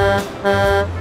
Uh, uh.